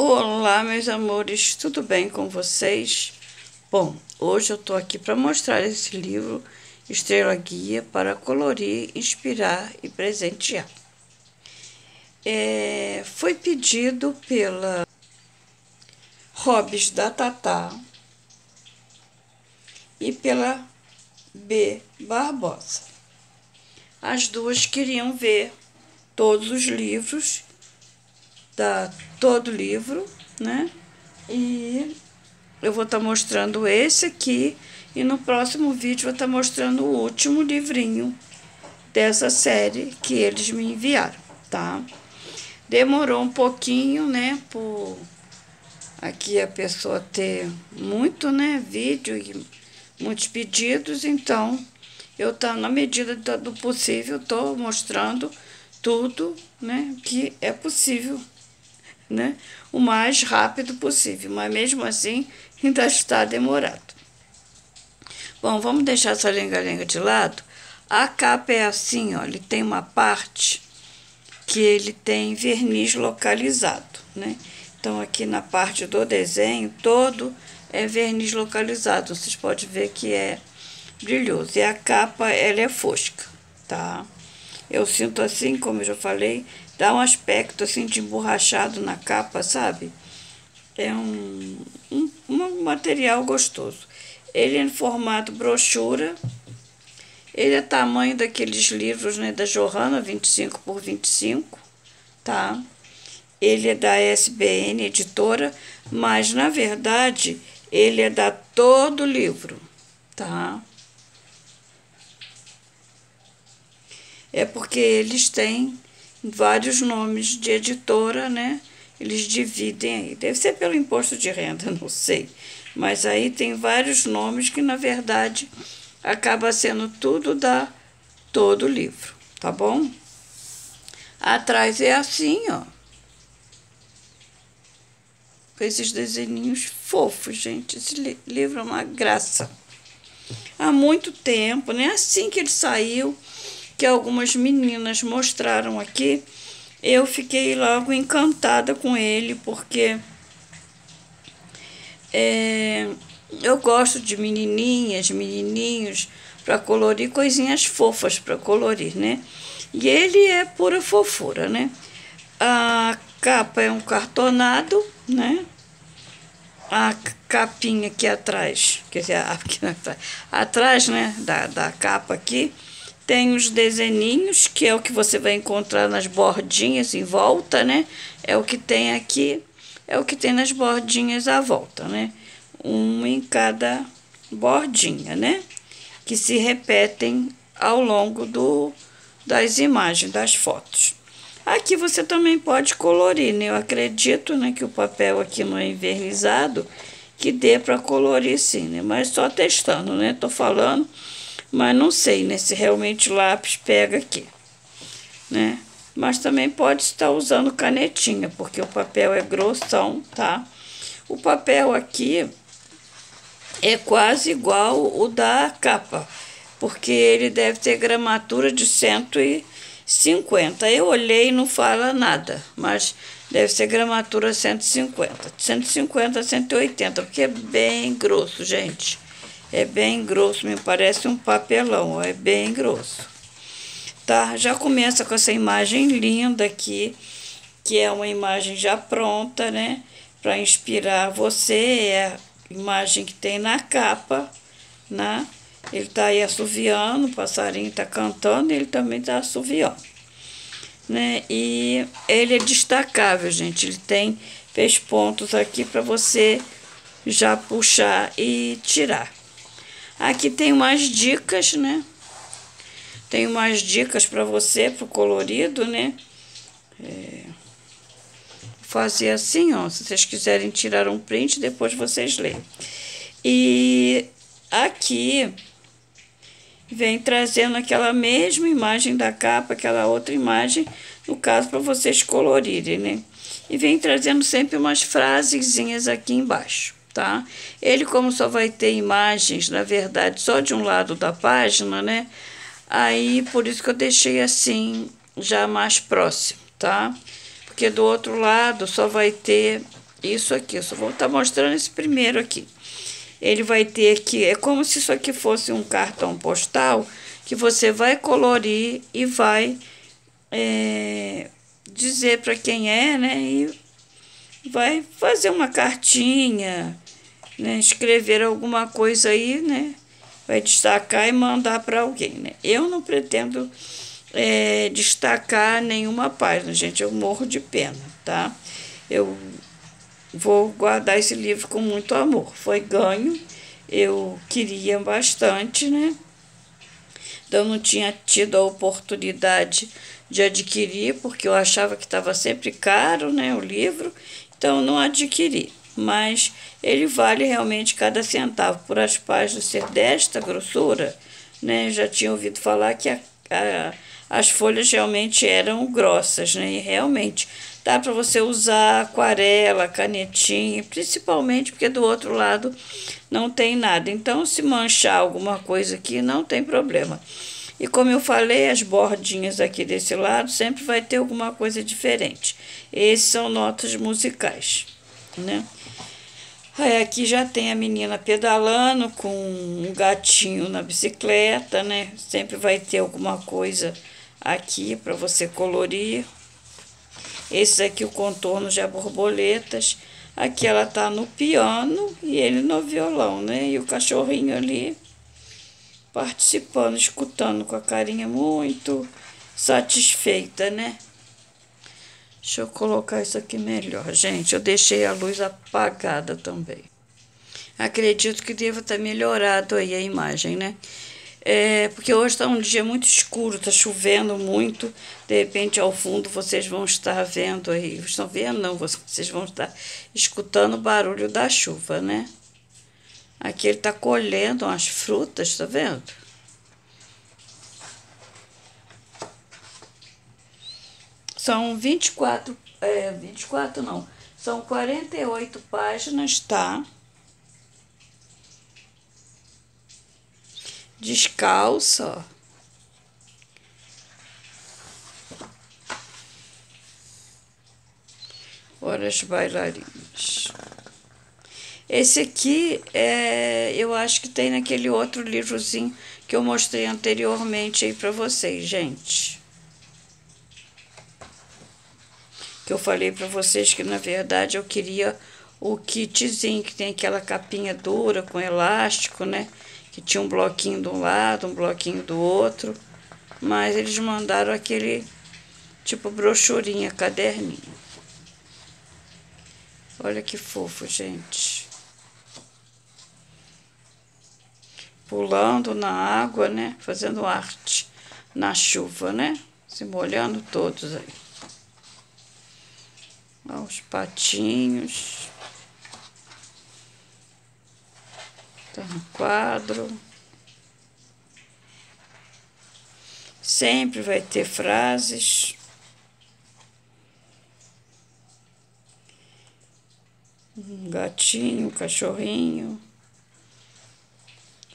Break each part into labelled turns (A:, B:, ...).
A: Olá, meus amores, tudo bem com vocês? Bom, hoje eu estou aqui para mostrar esse livro Estrela Guia para colorir, inspirar e presentear. É, foi pedido pela Hobbies da Tatá e pela B Barbosa. As duas queriam ver todos os livros da todo livro, né? E eu vou estar tá mostrando esse aqui e no próximo vídeo vou estar tá mostrando o último livrinho dessa série que eles me enviaram, tá? Demorou um pouquinho, né, por aqui a pessoa ter muito, né, vídeo e muitos pedidos, então eu tá na medida do possível tô mostrando tudo, né, que é possível né, o mais rápido possível, mas mesmo assim ainda está demorado. Bom, vamos deixar essa lenga-lenga de lado. A capa é assim, ó, ele tem uma parte que ele tem verniz localizado, né? Então, aqui na parte do desenho, todo é verniz localizado. Vocês podem ver que é brilhoso. E a capa, ela é fosca, tá? Eu sinto assim, como eu já falei, dá um aspecto assim de emborrachado na capa, sabe? É um, um, um material gostoso. Ele é em formato brochura. Ele é tamanho daqueles livros né, da Johanna, 25 por 25, tá? Ele é da SBN Editora, mas na verdade ele é da Todo Livro, tá? É porque eles têm vários nomes de editora, né? Eles dividem aí. Deve ser pelo imposto de renda, não sei. Mas aí tem vários nomes que, na verdade, acaba sendo tudo da todo livro, tá bom? Atrás é assim, ó. Com esses desenhinhos fofos, gente. Esse li livro é uma graça. Há muito tempo, né? Assim que ele saiu, que algumas meninas mostraram aqui, eu fiquei logo encantada com ele, porque é, eu gosto de menininhas, menininhos, para colorir, coisinhas fofas para colorir, né? E ele é pura fofura, né? A capa é um cartonado, né? A capinha aqui atrás, quer dizer, aqui atrás, atrás né, da, da capa aqui, tem os desenhinhos, que é o que você vai encontrar nas bordinhas em volta, né? É o que tem aqui, é o que tem nas bordinhas à volta, né? Um em cada bordinha, né? Que se repetem ao longo do, das imagens, das fotos. Aqui você também pode colorir, né? Eu acredito né, que o papel aqui não é envernizado, que dê para colorir sim, né? Mas só testando, né? Tô falando mas não sei, né, se realmente o lápis pega aqui, né? Mas também pode estar usando canetinha, porque o papel é grossão, tá? O papel aqui é quase igual o da capa, porque ele deve ter gramatura de 150. Eu olhei e não fala nada, mas deve ser gramatura 150. 150 a 180, porque é bem grosso, gente. É bem grosso, me parece um papelão, é bem grosso. Tá? Já começa com essa imagem linda aqui, que é uma imagem já pronta, né? Para inspirar você, é a imagem que tem na capa, né? Ele tá aí assoviando, o passarinho tá cantando, ele também tá assoviando. Né? E ele é destacável, gente. Ele tem fez pontos aqui para você já puxar e tirar. Aqui tem umas dicas, né? Tem umas dicas para você, pro colorido, né? É, fazer assim, ó. Se vocês quiserem tirar um print, depois vocês leem. E aqui vem trazendo aquela mesma imagem da capa, aquela outra imagem, no caso, para vocês colorirem, né? E vem trazendo sempre umas frasezinhas aqui embaixo tá? Ele, como só vai ter imagens, na verdade, só de um lado da página, né? Aí, por isso que eu deixei assim, já mais próximo, tá? Porque do outro lado só vai ter isso aqui. Eu só vou estar tá mostrando esse primeiro aqui. Ele vai ter aqui, é como se isso aqui fosse um cartão postal que você vai colorir e vai é, dizer para quem é, né? E vai fazer uma cartinha, né? Escrever alguma coisa aí, né? Vai destacar e mandar para alguém, né? Eu não pretendo é, destacar nenhuma página, gente. Eu morro de pena, tá? Eu vou guardar esse livro com muito amor. Foi ganho, eu queria bastante, né? Então, não tinha tido a oportunidade de adquirir, porque eu achava que estava sempre caro, né, o livro, então não adquiri. Mas ele vale realmente cada centavo. Por as páginas ser desta grossura, né, já tinha ouvido falar que a, a, as folhas realmente eram grossas, né, e realmente dá para você usar aquarela, canetinha, principalmente porque do outro lado não tem nada. Então, se manchar alguma coisa aqui, não tem problema. E como eu falei, as bordinhas aqui desse lado sempre vai ter alguma coisa diferente. Esses são notas musicais, né? Aí aqui já tem a menina pedalando com um gatinho na bicicleta, né? Sempre vai ter alguma coisa aqui para você colorir. Esse aqui o contorno já borboletas. Aqui ela tá no piano e ele no violão, né? E o cachorrinho ali participando, escutando com a carinha muito satisfeita, né? Deixa eu colocar isso aqui melhor. Gente, eu deixei a luz apagada também. Acredito que deva estar melhorado aí a imagem, né? É, porque hoje está um dia muito escuro, está chovendo muito. De repente, ao fundo, vocês vão estar vendo aí. Estão vendo? Não, vocês vão estar escutando o barulho da chuva, né? Aqui ele está colhendo umas frutas, tá vendo? São 24, é, 24 não, são 48 páginas, tá? Descalça, ó. Horas bailarinas. Esse aqui, é, eu acho que tem naquele outro livrozinho que eu mostrei anteriormente aí para vocês, gente. Que eu falei para vocês que, na verdade, eu queria o kitzinho, que tem aquela capinha dura com elástico, né? Que tinha um bloquinho de um lado, um bloquinho do outro. Mas eles mandaram aquele tipo brochurinha, caderninho. Olha que fofo, gente. Pulando na água, né? Fazendo arte na chuva, né? Se molhando todos aí. Olha os patinhos. Tá no quadro. Sempre vai ter frases. Um gatinho, um cachorrinho.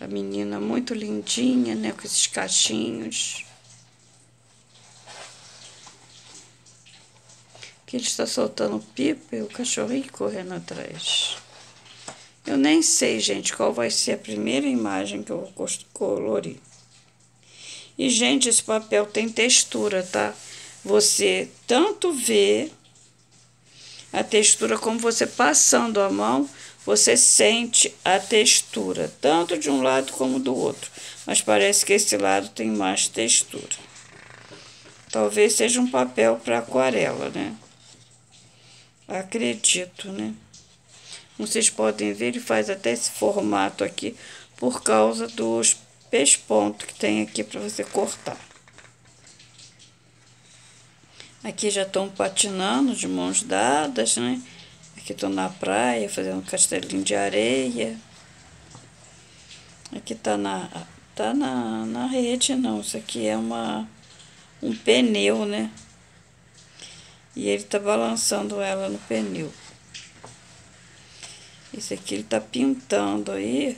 A: A menina muito lindinha, né? Com esses cachinhos. Que ele está soltando pipa e o cachorrinho correndo atrás. Eu nem sei, gente, qual vai ser a primeira imagem que eu vou colorir. E, gente, esse papel tem textura, tá? Você tanto vê a textura como você passando a mão você sente a textura, tanto de um lado como do outro, mas parece que esse lado tem mais textura. Talvez seja um papel para aquarela, né? Acredito, né? Vocês podem ver, ele faz até esse formato aqui por causa dos pespontos que tem aqui para você cortar. Aqui já estão patinando de mãos dadas, né? Aqui estou na praia fazendo um castelinho de areia. Aqui tá na, tá na, na rede, não. Isso aqui é uma, um pneu, né? E ele tá balançando ela no pneu. Esse aqui ele tá pintando aí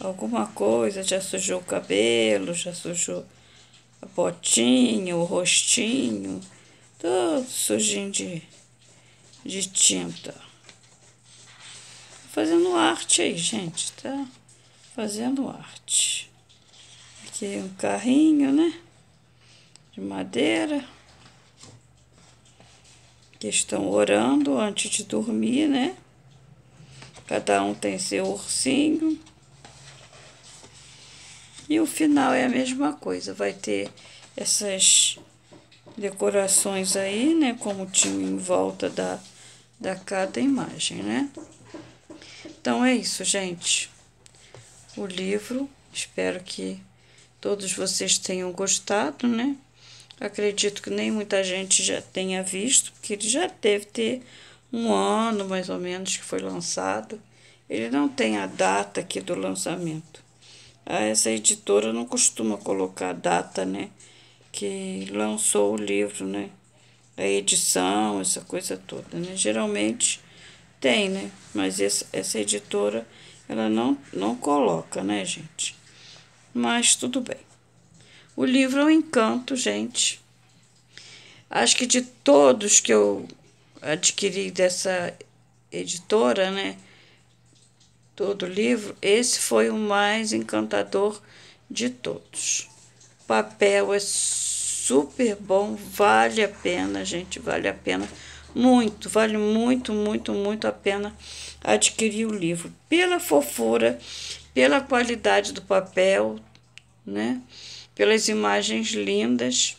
A: alguma coisa. Já sujou o cabelo, já sujou a botinha, o rostinho. Todo sujinho de de tinta. fazendo arte aí, gente, tá? Fazendo arte. Aqui um carrinho, né? De madeira. Que estão orando antes de dormir, né? Cada um tem seu ursinho. E o final é a mesma coisa, vai ter essas decorações aí, né, como tinha em volta da, da cada imagem, né? Então é isso, gente. O livro, espero que todos vocês tenham gostado, né? Acredito que nem muita gente já tenha visto, porque ele já deve ter um ano mais ou menos que foi lançado. Ele não tem a data aqui do lançamento. Ah, essa editora não costuma colocar a data, né? Que lançou o livro, né? A edição, essa coisa toda, né? Geralmente tem, né? Mas essa, essa editora, ela não, não coloca, né, gente? Mas tudo bem. O livro é um encanto, gente. Acho que de todos que eu adquiri dessa editora, né? todo livro, esse foi o mais encantador de todos. O papel é super bom, vale a pena, gente, vale a pena muito, vale muito, muito, muito a pena adquirir o livro pela fofura, pela qualidade do papel, né? Pelas imagens lindas,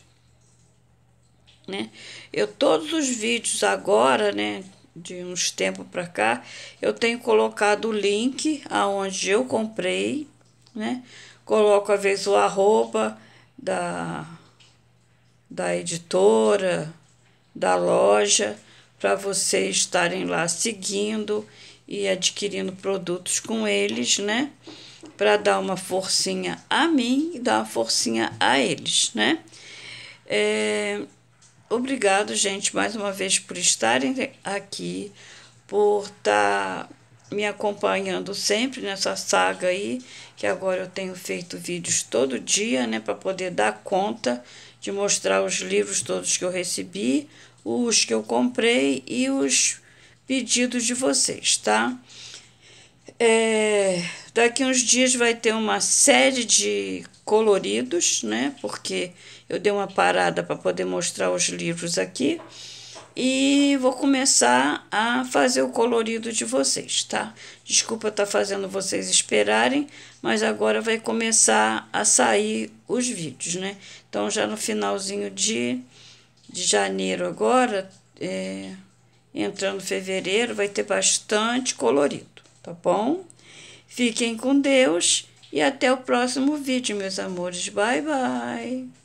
A: né? Eu todos os vídeos agora, né, de uns tempos para cá, eu tenho colocado o link aonde eu comprei, né? Coloco às vezes o arroba da, da editora, da loja, para vocês estarem lá seguindo e adquirindo produtos com eles, né? Para dar uma forcinha a mim e dar uma forcinha a eles, né? É, Obrigado, gente, mais uma vez por estarem aqui, por estar tá me acompanhando sempre nessa saga aí, que agora eu tenho feito vídeos todo dia, né, para poder dar conta de mostrar os livros todos que eu recebi, os que eu comprei e os pedidos de vocês, tá? É, daqui uns dias vai ter uma série de coloridos, né? Porque eu dei uma parada para poder mostrar os livros aqui. E vou começar a fazer o colorido de vocês, tá? Desculpa estar tá fazendo vocês esperarem, mas agora vai começar a sair os vídeos, né? Então, já no finalzinho de, de janeiro agora, é, entrando fevereiro, vai ter bastante colorido, tá bom? Fiquem com Deus e até o próximo vídeo, meus amores. Bye, bye!